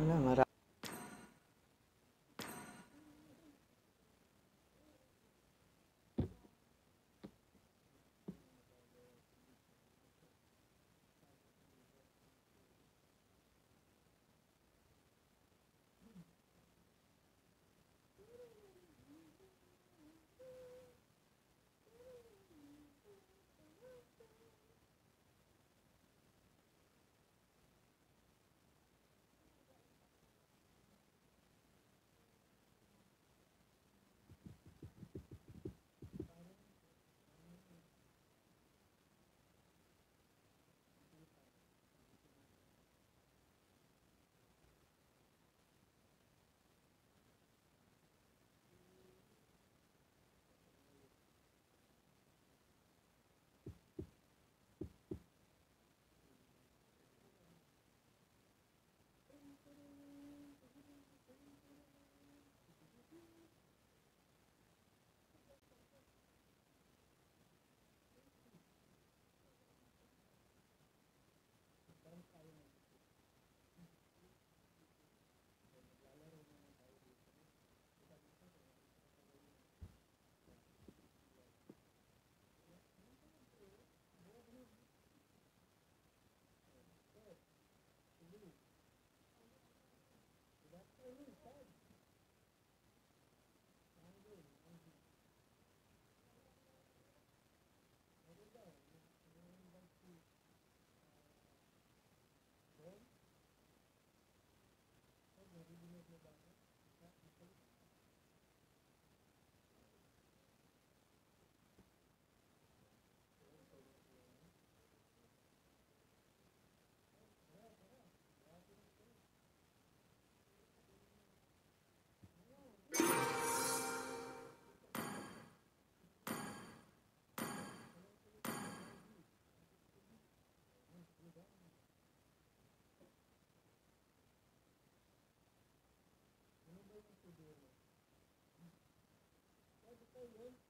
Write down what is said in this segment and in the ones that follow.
है ना हमारा Apple one.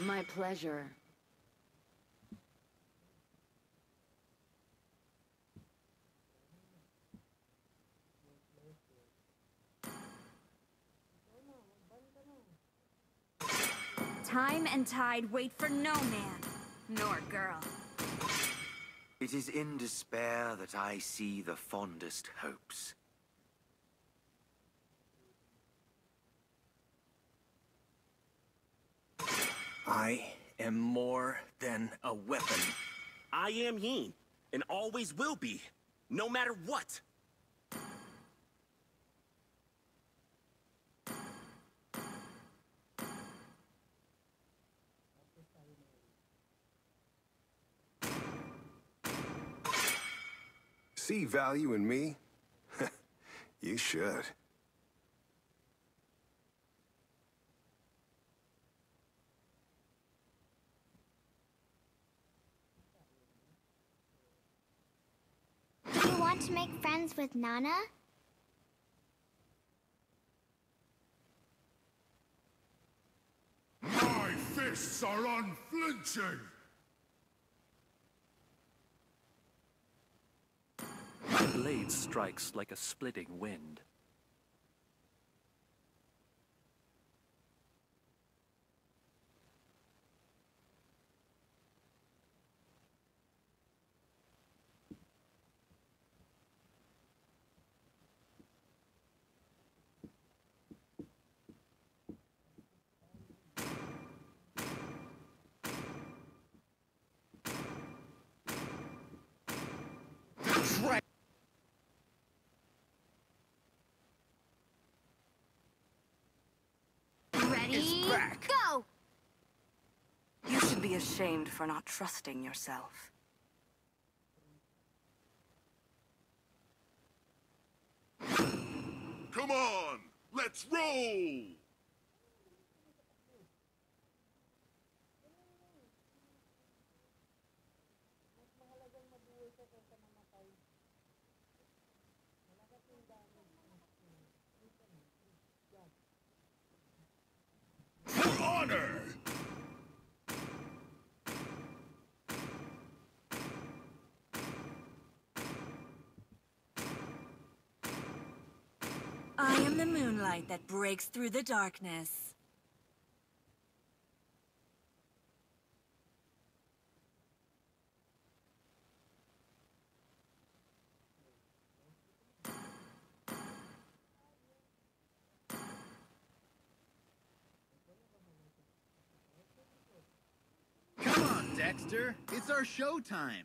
My pleasure. Time and tide wait for no man, nor girl. It is in despair that I see the fondest hopes. I am more than a weapon. I am he, and always will be, no matter what. See value in me? you should. Do you want to make friends with Nana? My fists are unflinching! My blade strikes like a splitting wind. Ready? back. Go! You should be ashamed for not trusting yourself. Come on! Let's roll! For honor! I am the moonlight that breaks through the darkness. Come on, Dexter. It's our showtime.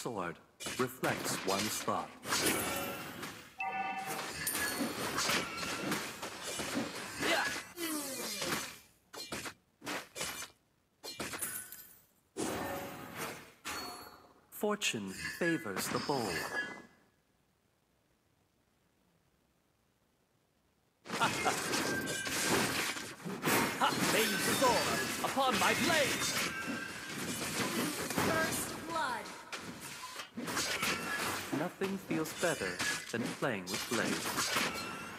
Sword reflects one's thought. Fortune favors the bold. Soar upon my blade. First blood. Nothing feels better than playing with blades.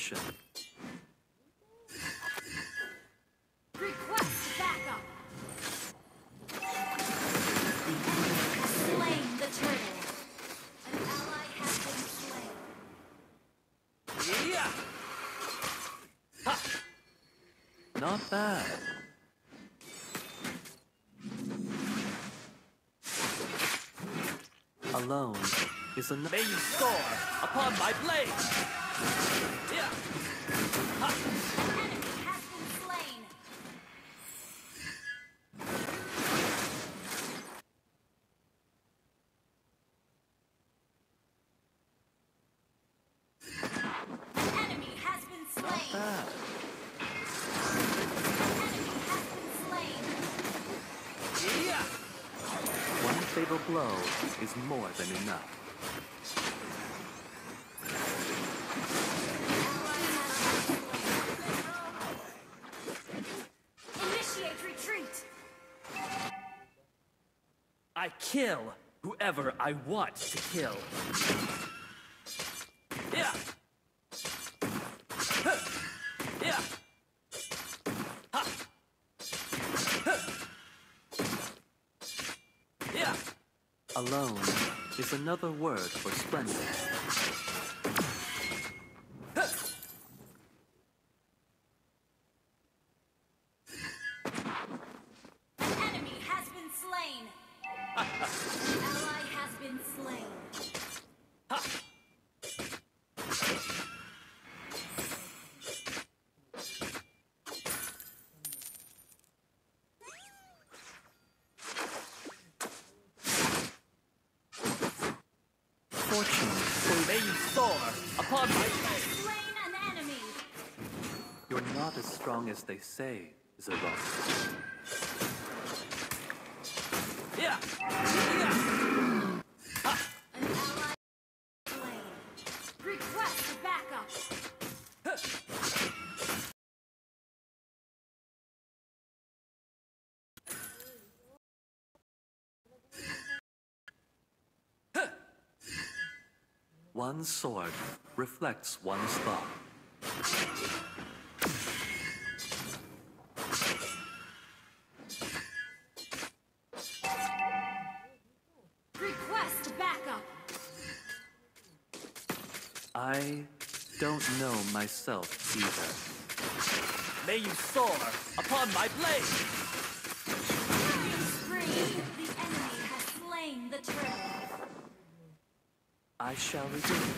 Yeah. Not bad. Alone is enough. May you soar upon my blade. Fatal blow is more than enough. Kill whoever I want to kill. Yeah. Yeah. Alone is another word for splendor. Say, Zerok. Yeah. Yeah. Slain. Request backup. One sword reflects one's thought. Know myself either. May you soar upon my blade. The enemy has slain the turtle. I shall redeem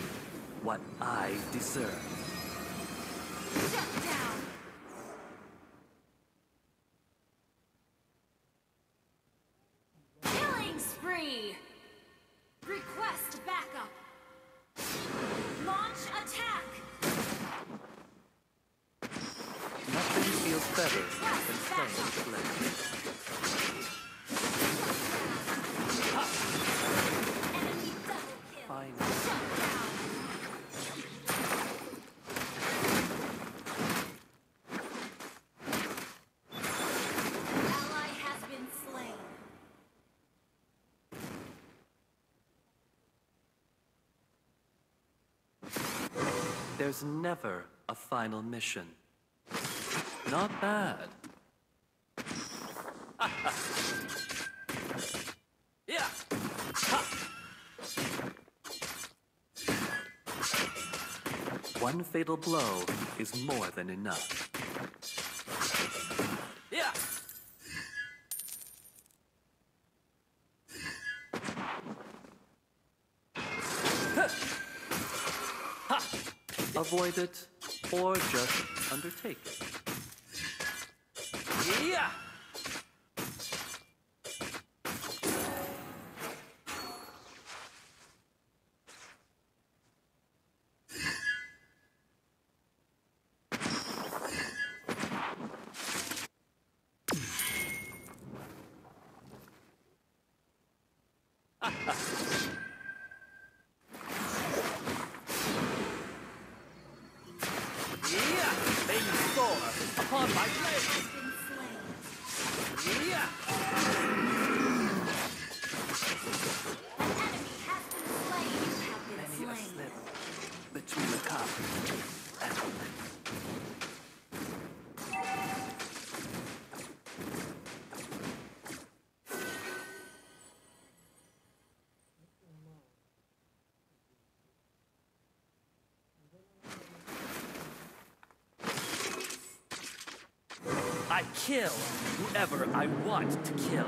what I deserve. Shut down. There's never a final mission. Not bad. Yeah. Ha. One fatal blow is more than enough. Avoid it or just undertake it. Yeah. You soar upon my blade! Yeah! An enemy has been slain. You have been Many a slain. slip between the cup and the lip. I kill whoever I want to kill.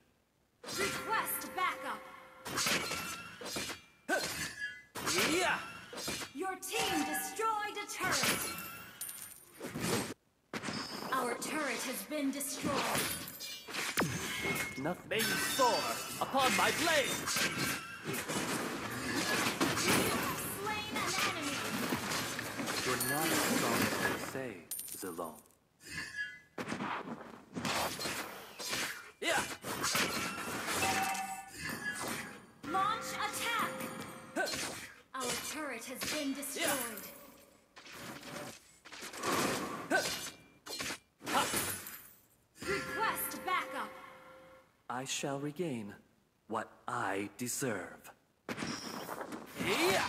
Nothing. May you soar upon my blade! You have slain an enemy. You're not as strong as they say, Zilong. Yeah! Launch attack. Our turret has been destroyed. Request I shall regain what I deserve. Yeah!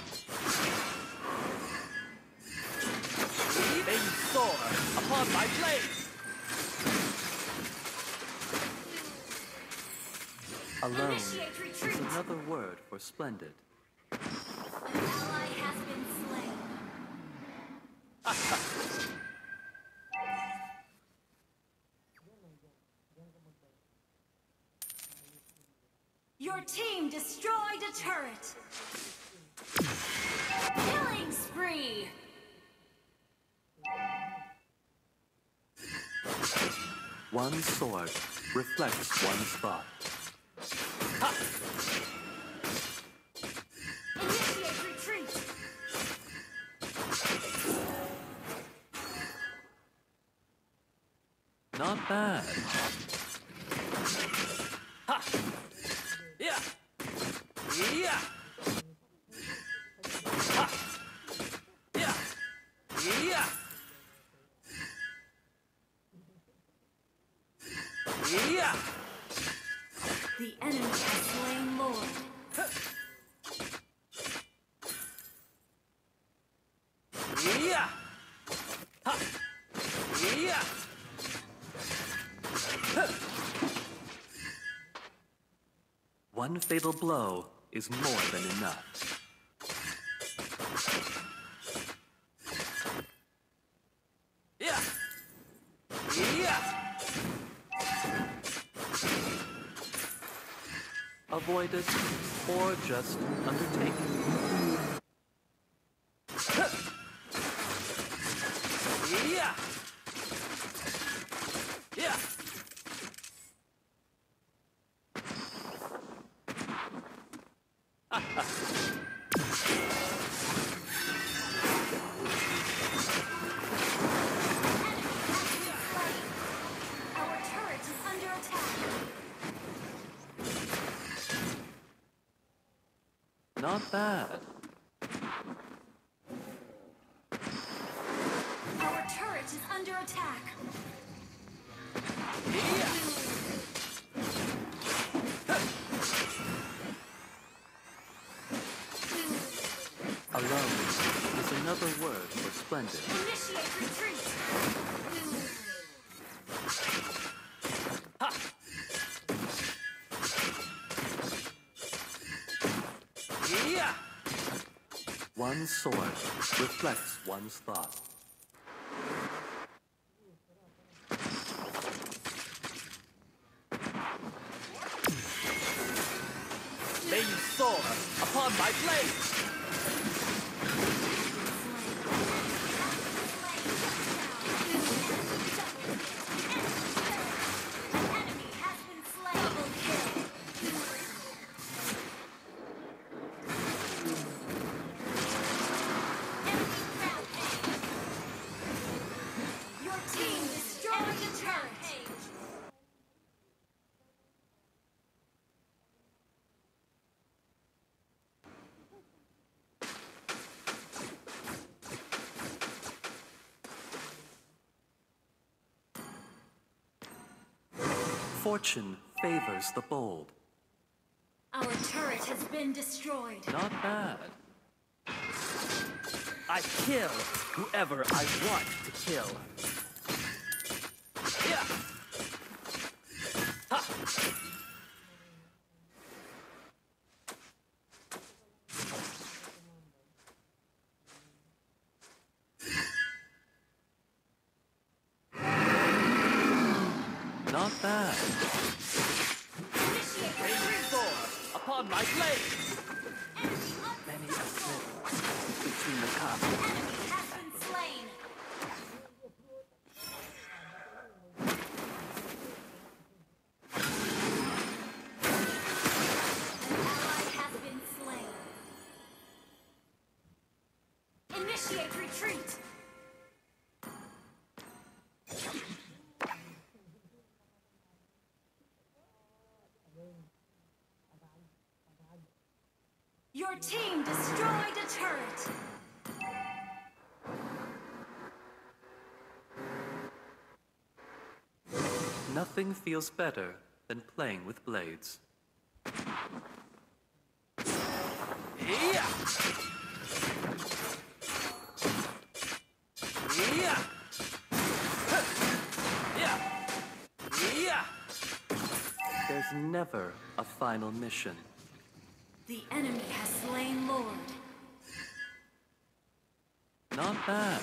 May you soar upon my blade! Alone is another word for splendid. An ally has been slain. team destroyed a turret. Killing spree. One sword reflects one's thought. Initiate retreat. Not bad. One fatal blow is more than enough. Yeah. Yeah. Avoid it, or just undertake it. One sword reflects one's thought. Fortune favors the bold. Our turret has been destroyed. Not bad. I kill whoever I want to kill. Yeah. Nothing feels better than playing with blades. Yeah. Yeah. Yeah. Yeah. There's never a final mission. The enemy has slain Lord. Not bad.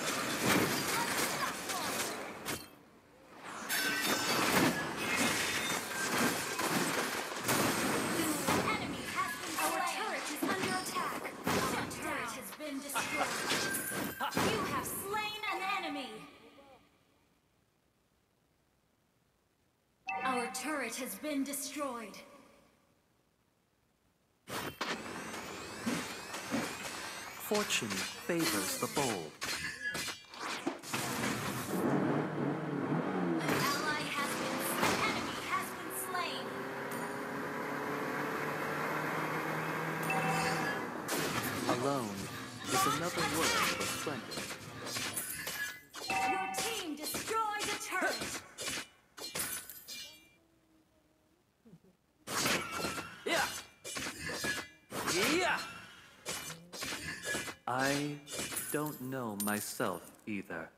Turret has been destroyed. Fortune favors the bold. myself either.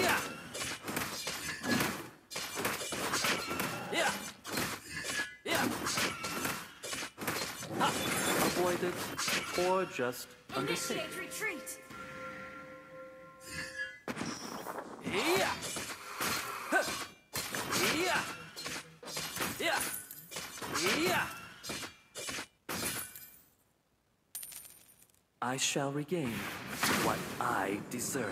yeah. Yeah. Yeah. Or just understand. Initiate retreat. I shall regain what I deserve.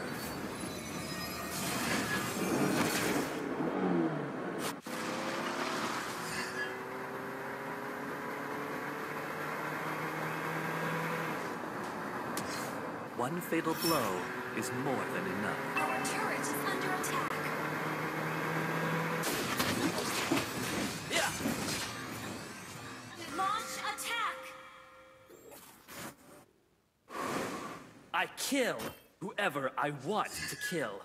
One fatal blow is more than enough. Whoever I want to kill.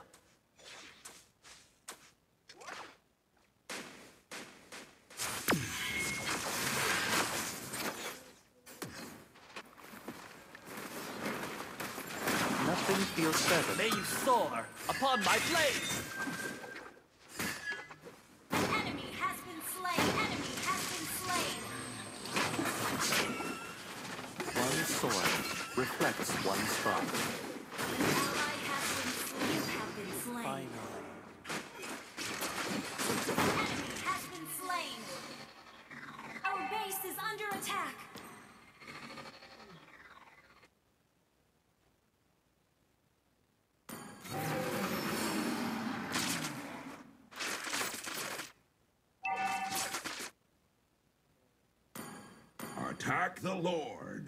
Nothing feels better. May you soar upon my blade! An enemy has Attack the Lord.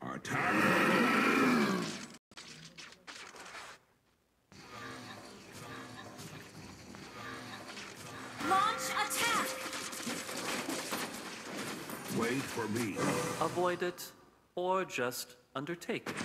Attack. Launch attack. Wait for me. Avoid it or just undertake it.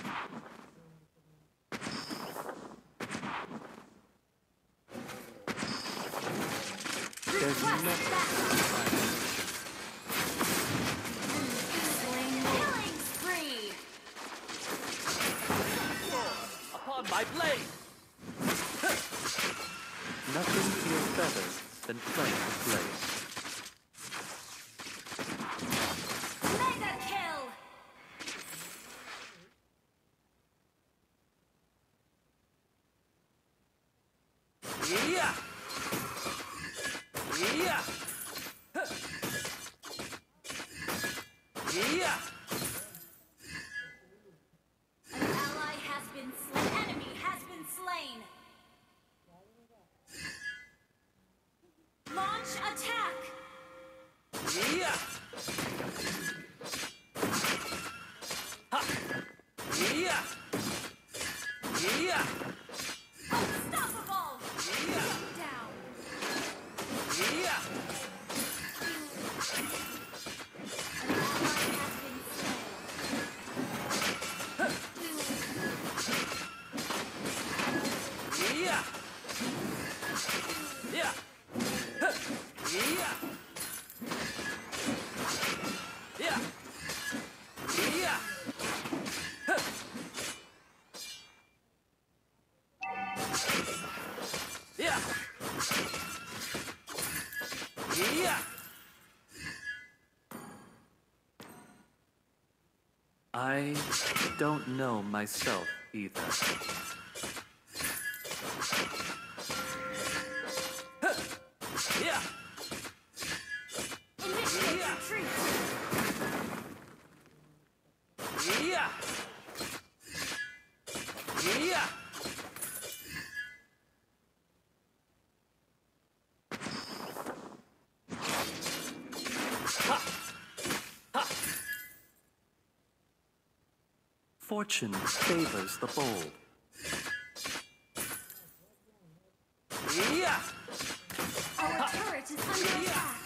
I don't know myself either. Favors the bold. Yeah! Our turret is under attack.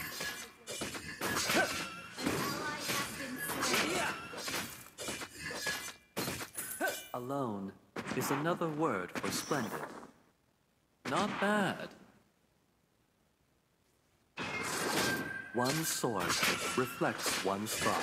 Ally has been slain. Yeah! Alone is another word for splendid. Not bad. One sword reflects one star.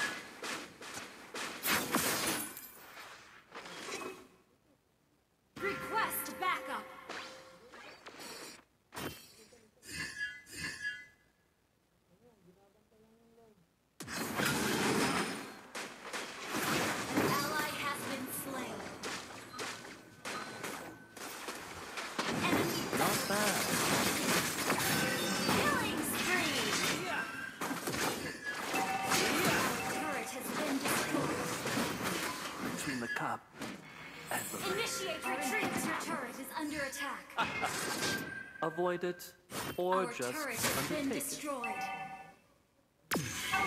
Avoid it, or Our just turret has been undertake it. destroyed. Our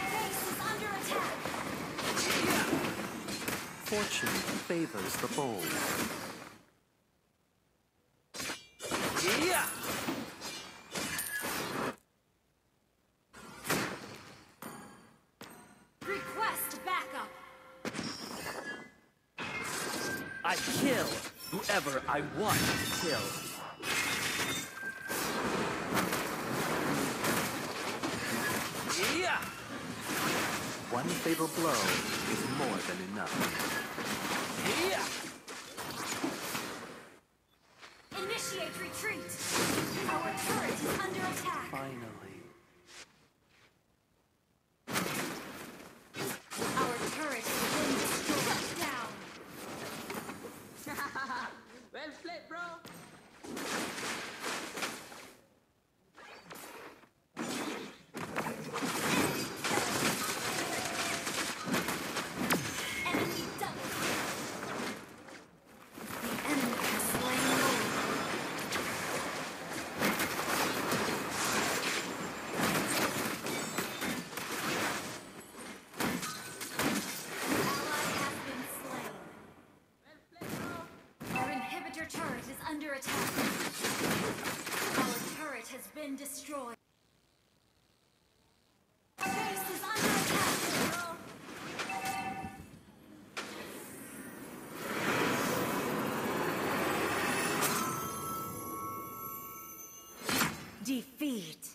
base is under attack. Fortune favors the bold. Turret is under attack. Our turret has been destroyed. Defeat.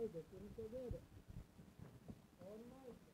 good, it's going to so good. All night.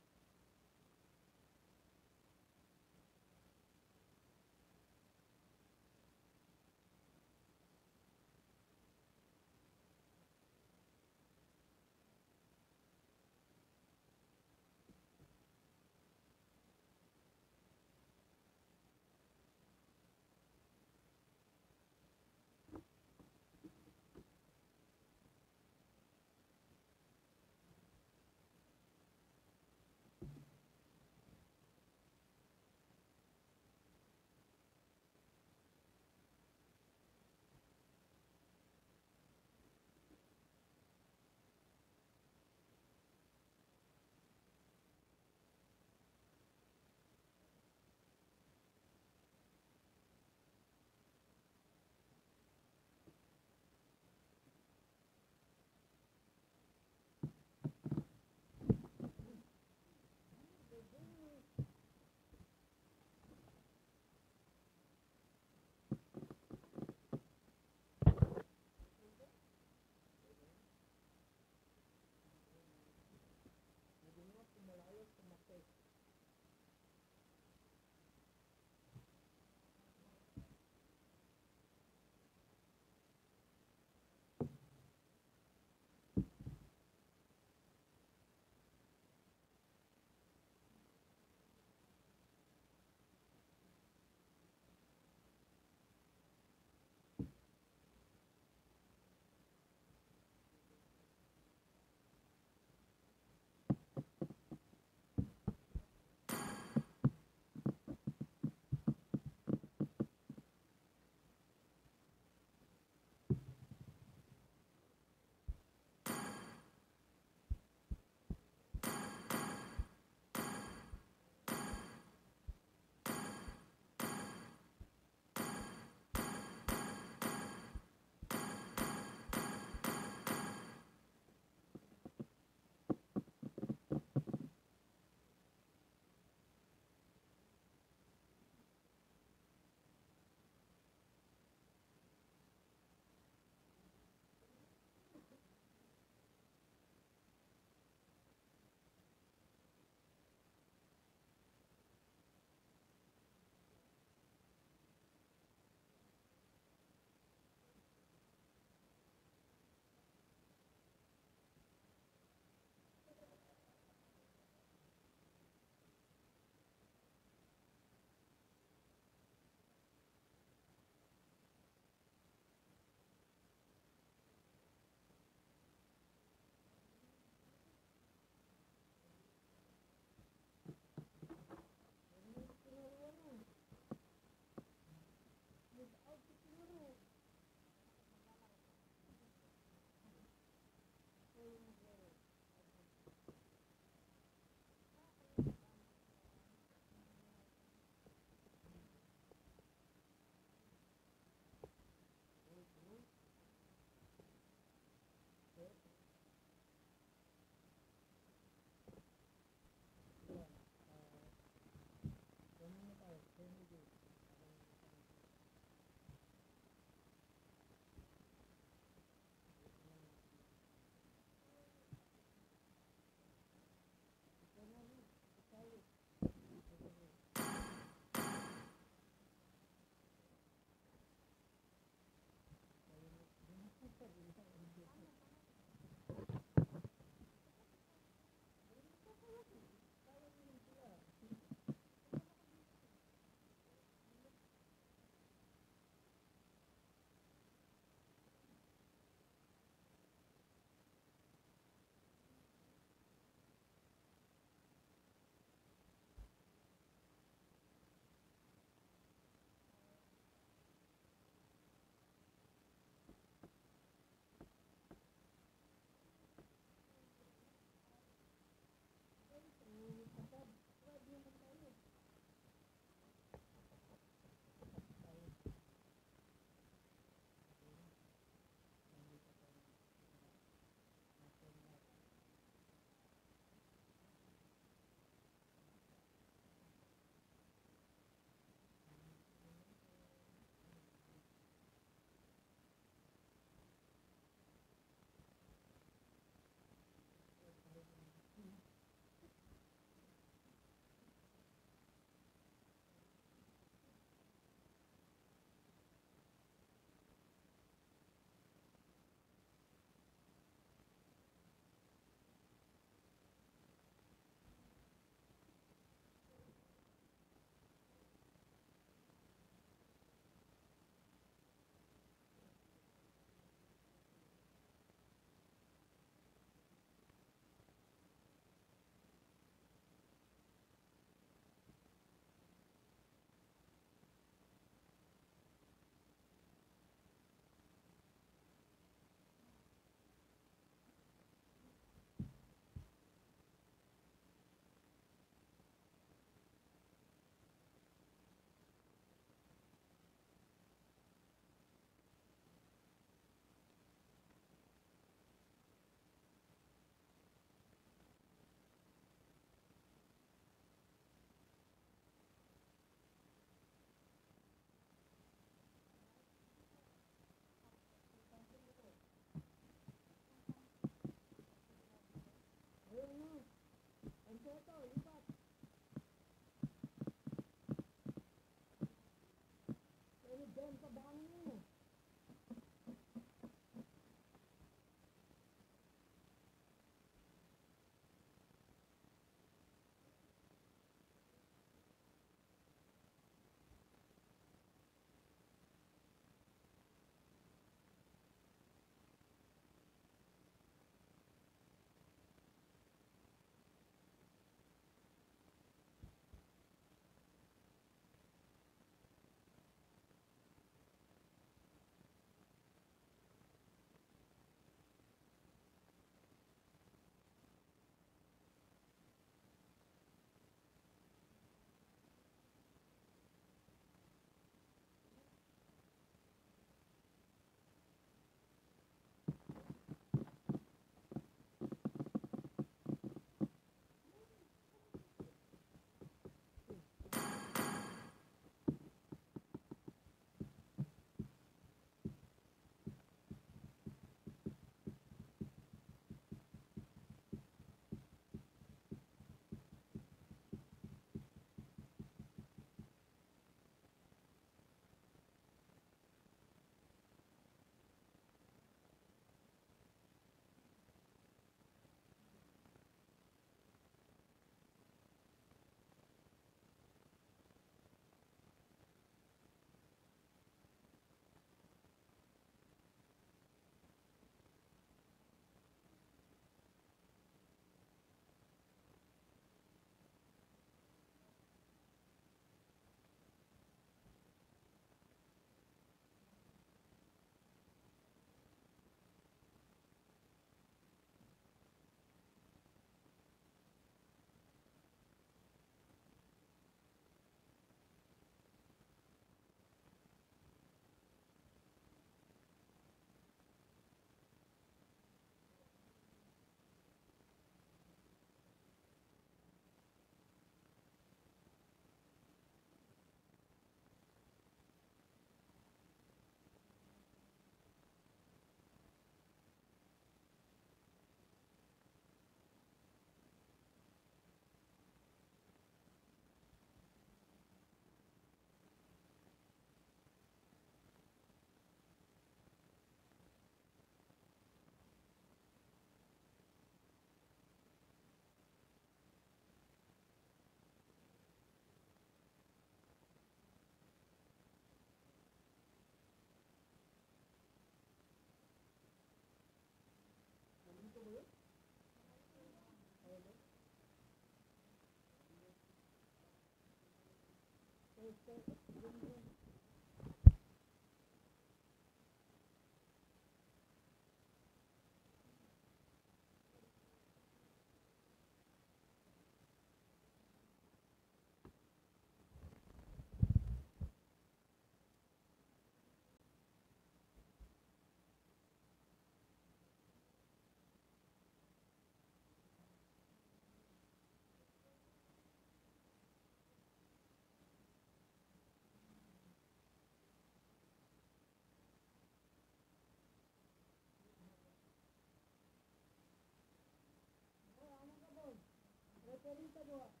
querida Noah.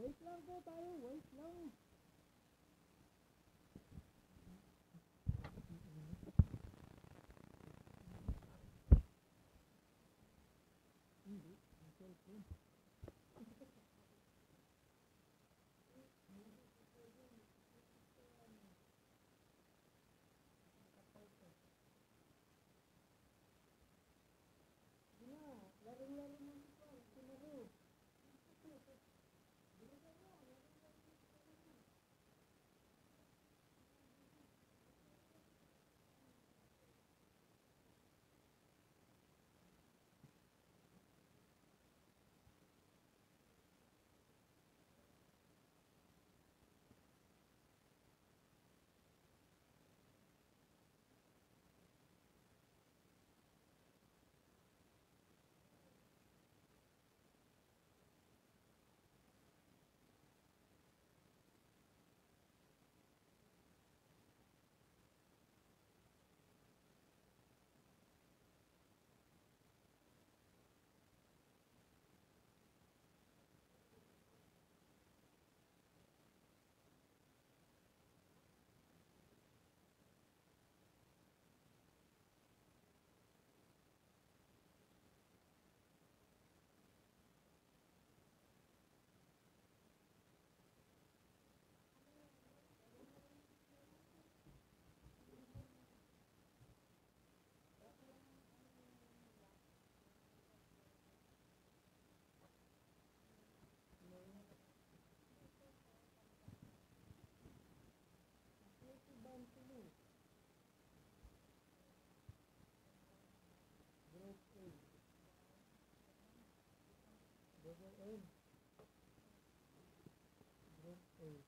Wait lang po tayo, wait lang. Drücken um. Drücken um.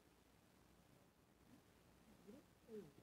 Drücken um.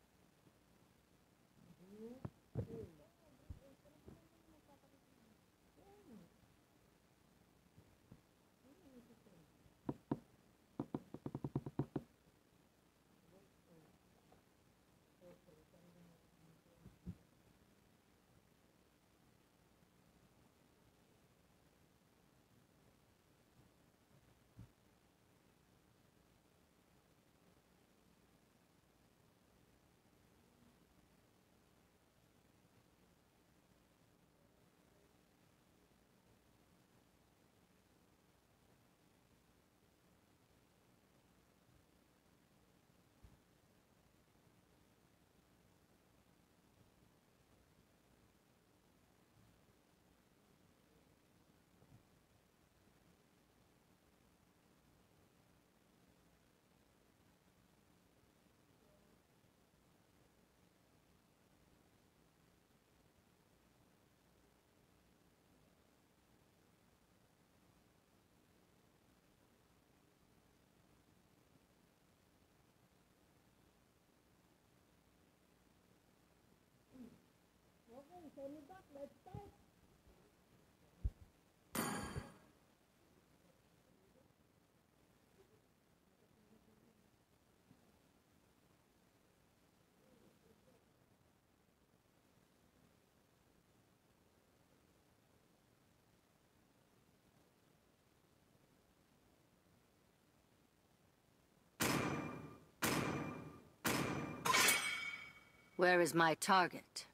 Where is my target?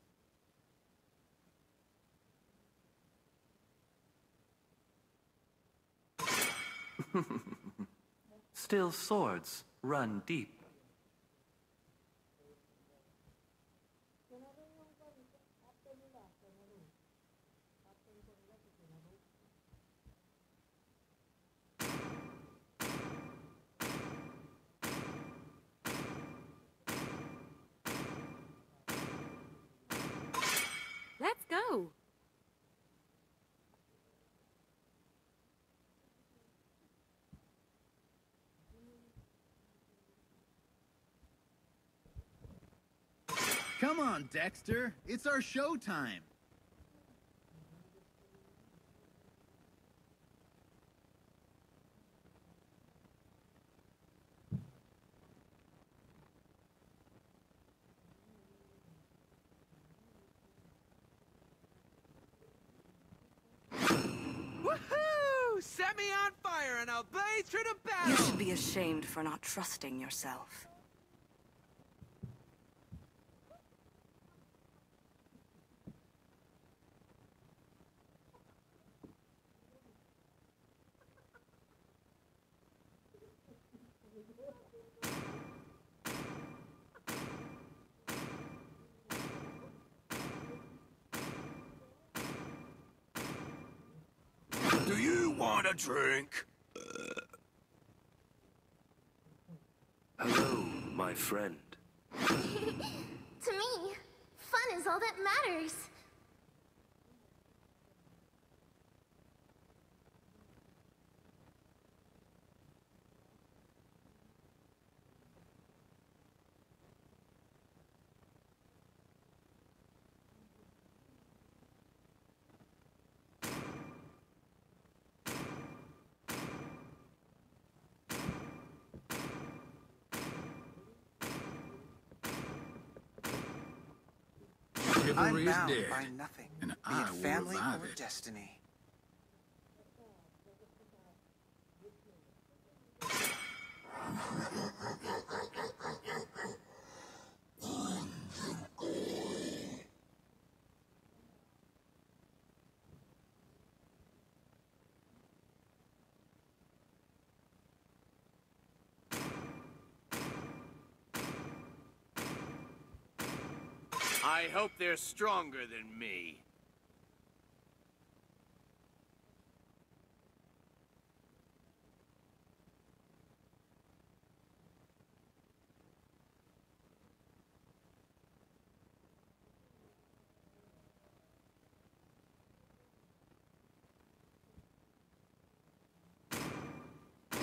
Still swords run deep. Let's go. Come on, Dexter. It's our show time. Woohoo! Set me on fire and I'll blaze through the battle! You should be ashamed for not trusting yourself. Do you want a drink? Uh. Hello, my friend. to me, fun is all that matters. Chivalry I'm is bound dead, by nothing, and be I it will family revive or it. destiny. I hope they're stronger than me.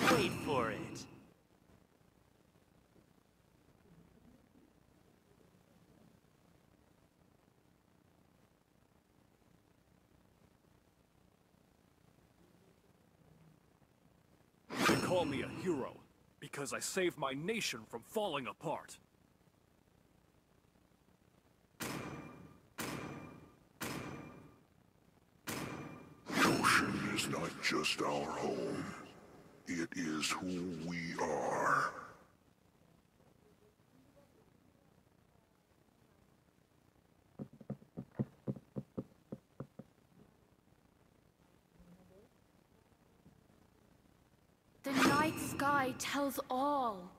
Wait for it. They call me a hero because I saved my nation from falling apart. Ocean is not just our home. It is who we are. Tells all.